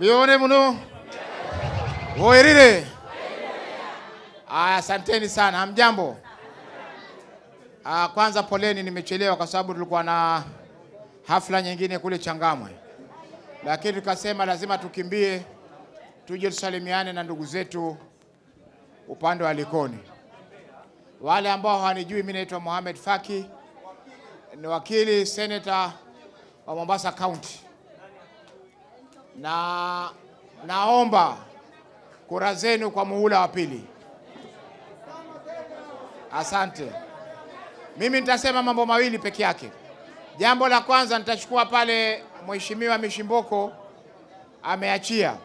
lione muno woerire Aya, asanteni sana. Hamjambo? Ah, kwanza poleni, nimechelewa kwa sababu tulikuwa na hafla nyingine kule Changamwe, lakini tukasema lazima tukimbie tuje tusalimiane na ndugu zetu upande wa Likoni. Wale ambao hawanijui, mimi naitwa Mohamed Faki, ni wakili seneta wa Mombasa County, na naomba kura zenu kwa muhula wa pili. Asante. Mimi nitasema mambo mawili peke yake. Jambo la kwanza nitachukua pale Mheshimiwa Mishimboko ameachia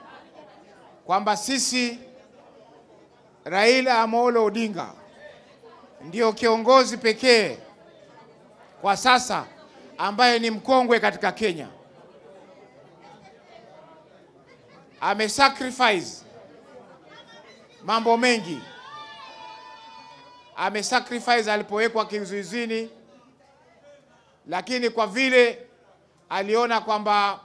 kwamba sisi Raila Amolo Odinga ndio kiongozi pekee kwa sasa ambaye ni mkongwe katika Kenya. Amesacrifice. Mambo mengi, amesacrifice alipowekwa kizuizini, lakini kwa vile aliona kwamba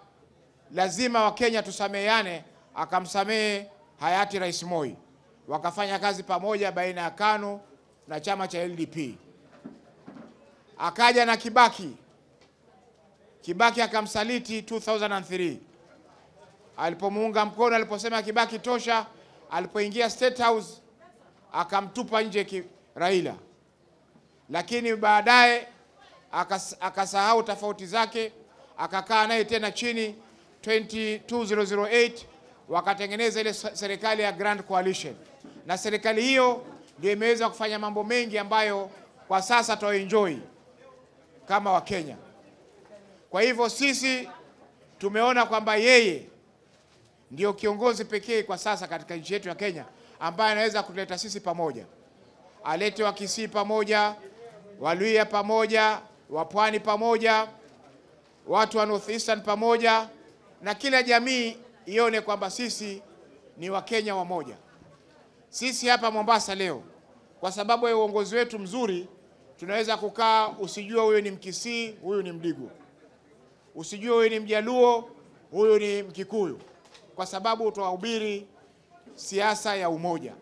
lazima Wakenya tusameheane, akamsamehe hayati Rais Moi, wakafanya kazi pamoja baina ya KANU na chama cha LDP. Akaja na Kibaki, Kibaki akamsaliti 2003 alipomuunga mkono, aliposema Kibaki tosha, alipoingia State House akamtupa nje Raila, lakini baadaye akas, akasahau tofauti zake, akakaa naye tena chini 22008 wakatengeneza ile serikali ya Grand Coalition, na serikali hiyo ndio imeweza kufanya mambo mengi ambayo kwa sasa tuenjoy kama Wakenya. Kwa hivyo sisi tumeona kwamba yeye ndio kiongozi pekee kwa sasa katika nchi yetu ya Kenya ambaye anaweza kutuleta sisi pamoja, alete Wakisii pamoja, Waluhya pamoja, Wapwani pamoja, watu wa North Eastern pamoja, na kila jamii ione kwamba sisi ni Wakenya wamoja. Sisi hapa Mombasa leo, kwa sababu ya uongozi wetu mzuri, tunaweza kukaa, usijua huyu ni Mkisii, huyu ni Mdigo, usijua huyu ni Mjaluo, huyu ni Mkikuyu, kwa sababu tunahubiri siasa ya umoja.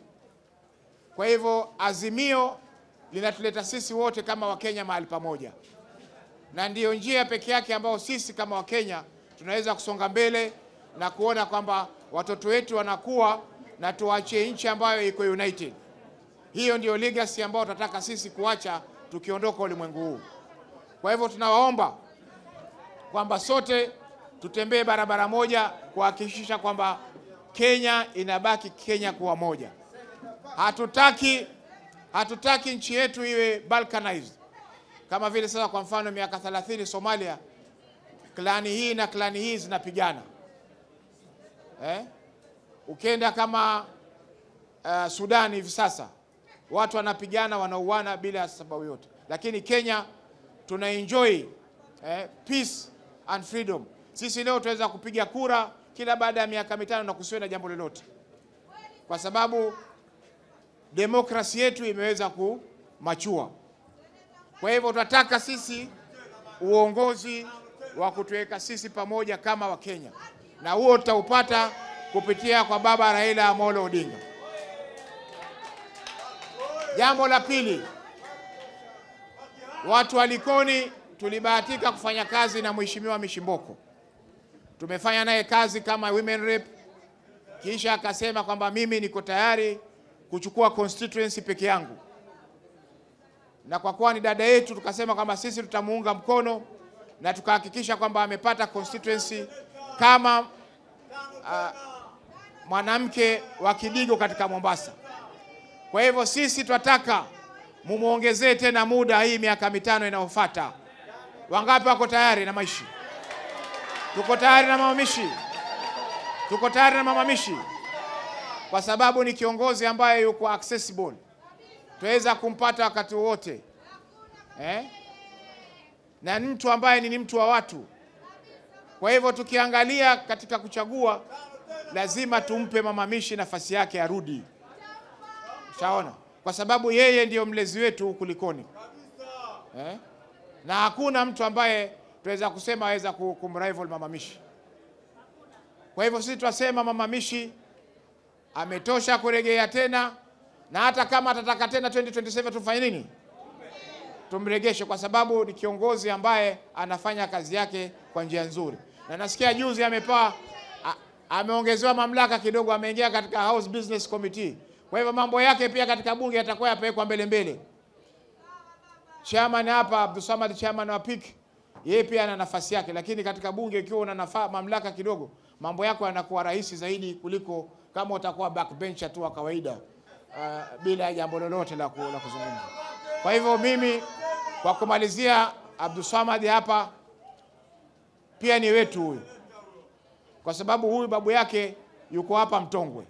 Kwa hivyo azimio linatuleta sisi wote kama Wakenya mahali pamoja, na ndiyo njia pekee yake ambayo sisi kama Wakenya tunaweza kusonga mbele na kuona kwamba watoto wetu wanakuwa na tuachie nchi ambayo iko united. Hiyo ndiyo legacy ambayo tunataka sisi kuacha tukiondoka ulimwengu huu. Kwa hivyo tunawaomba kwamba sote tutembee barabara moja kuhakikisha kwamba Kenya inabaki Kenya kuwa moja. Hatutaki hatutaki nchi yetu iwe balkanized kama vile sasa, kwa mfano miaka 30 Somalia, klani hii na klani hii zinapigana eh? Ukenda kama uh, Sudan hivi sasa watu wanapigana wanauana bila sababu yote, lakini Kenya tuna enjoy eh, peace and freedom. Sisi leo tunaweza kupiga kura kila baada ya miaka mitano na kusiwe na jambo lolote, kwa sababu demokrasi yetu imeweza kumachua. Kwa hivyo tunataka sisi uongozi wa kutuweka sisi pamoja kama Wakenya, na huo tutaupata kupitia kwa baba Raila Amolo Odinga. Jambo la pili, watu wa Likoni tulibahatika kufanya kazi na Mheshimiwa Mishimboko. Tumefanya naye kazi kama women rep, kisha akasema kwamba mimi niko tayari kuchukua constituency peke yangu, na kwa kuwa ni dada yetu, tukasema kwamba sisi tutamuunga mkono na tukahakikisha kwamba amepata constituency kama uh, mwanamke wa Kidigo katika Mombasa. Kwa hivyo sisi twataka mumuongezee tena muda hii miaka mitano inayofuata. Wangapi wako tayari na maishi? Tuko tayari na mamamishi, tuko tayari na mamamishi, kwa sababu ni kiongozi ambaye yuko accessible, tuweza kumpata wakati wowote. Eh? na mtu ambaye ni mtu wa watu. Kwa hivyo tukiangalia katika kuchagua, lazima tumpe mamamishi nafasi yake arudi, shaona, kwa sababu yeye ndiyo mlezi wetu huku Likoni. Eh? na hakuna mtu ambaye tunaweza kusema aweza kumrival Mama Mishi. Kwa hivyo sisi twasema Mama Mishi ametosha kuregea tena, na hata kama atataka tena 2027 tufanye nini? Tumregeshe, kwa sababu ni kiongozi ambaye anafanya kazi yake kwa njia nzuri, na nasikia juzi amepaa ameongezewa mamlaka kidogo, ameingia katika House Business Committee. Kwa hivyo mambo yake pia katika bunge yatakuwa yapelekwa mbele mbele. Chairman hapa Abdulsamad, chairman wa PIK, yeye pia ana nafasi yake, lakini katika bunge ikiwa una nafaa mamlaka kidogo, mambo yako yanakuwa rahisi zaidi kuliko kama utakuwa backbencher tu wa kawaida uh, bila jambo lolote la kuzungumza. Kwa hivyo mimi kwa kumalizia, Abdusamad hapa pia ni wetu huyu, kwa sababu huyu babu yake yuko hapa Mtongwe,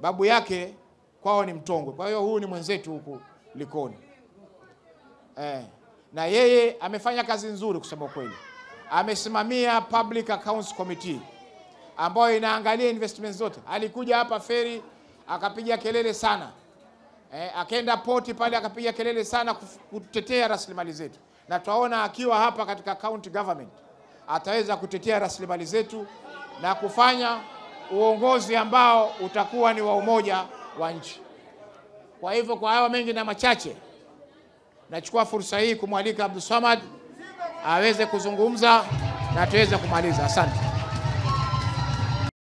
babu yake kwao ni Mtongwe, kwa hiyo huyu ni mwenzetu huku Likoni. Eh, na yeye amefanya kazi nzuri kusema kweli. Amesimamia Public Accounts Committee ambayo inaangalia investments zote. Alikuja hapa feri akapiga kelele sana e, akaenda poti pale akapiga kelele sana kutetea rasilimali zetu, na twaona akiwa hapa katika county government ataweza kutetea rasilimali zetu na kufanya uongozi ambao utakuwa ni wa umoja wa nchi. Kwa hivyo, kwa hayo mengi na machache nachukua fursa hii kumwalika Abdulsamad aweze kuzungumza na tuweze kumaliza. Asante.